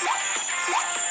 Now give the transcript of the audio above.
Yeah.